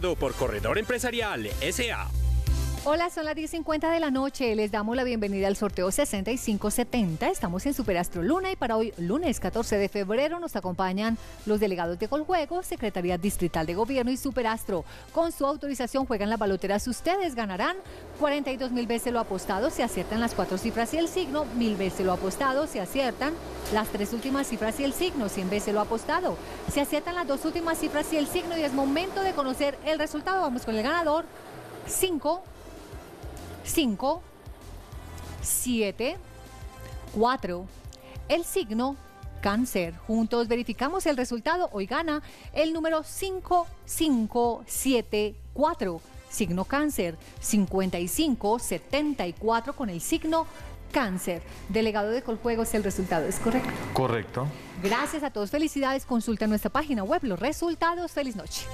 Por Corredor Empresarial SA. Hola, son las 10.50 de la noche. Les damos la bienvenida al sorteo 6570. Estamos en Superastro Luna y para hoy, lunes 14 de febrero, nos acompañan los delegados de Coljuego, Secretaría Distrital de Gobierno y Superastro. Con su autorización juegan las baloteras. Ustedes ganarán 42 mil veces lo apostado si aciertan las cuatro cifras y el signo, mil veces lo apostado si aciertan las tres últimas cifras y el signo, 100 veces lo apostado. Si aciertan las dos últimas cifras y el signo y es momento de conocer el resultado, vamos con el ganador. 5 5, 7, 4. El signo cáncer. Juntos verificamos el resultado. Hoy gana el número 5574. Signo cáncer. 5574 con el signo cáncer. Delegado de Coljuegos, el resultado es correcto. Correcto. Gracias a todos. Felicidades. Consulta nuestra página web los resultados. Feliz noche.